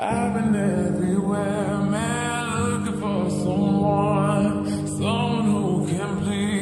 I've been everywhere, man, looking for someone, someone who can please.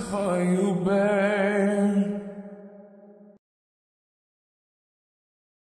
For you, babe.